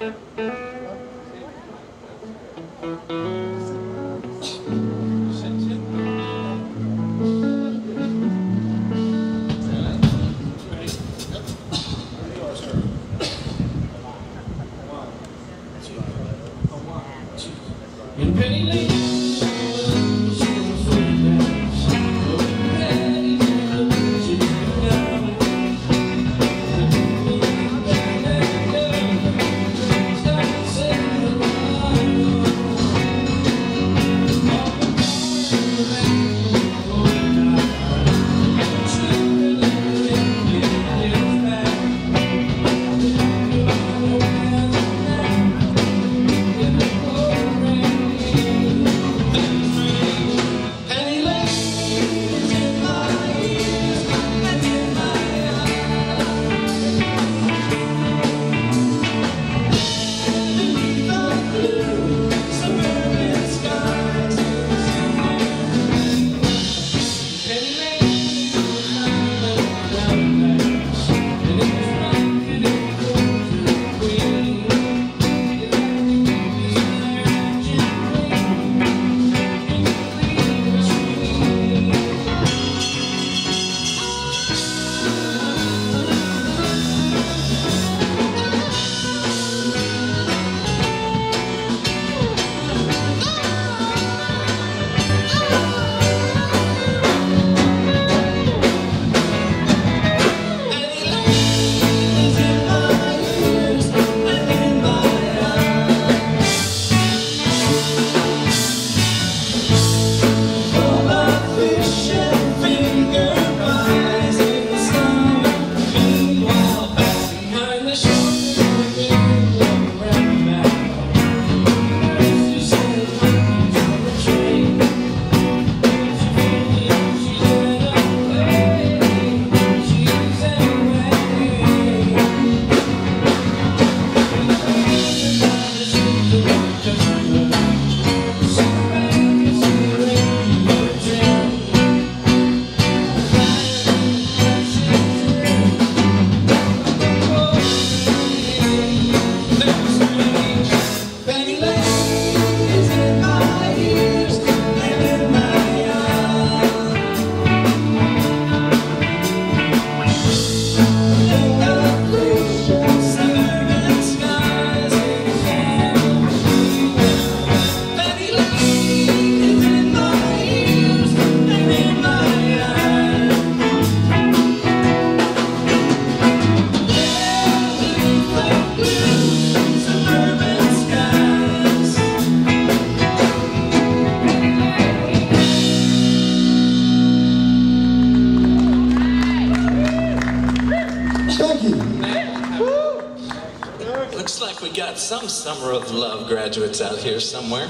In Penny Lane, Looks like we got some Summer of Love graduates out here somewhere.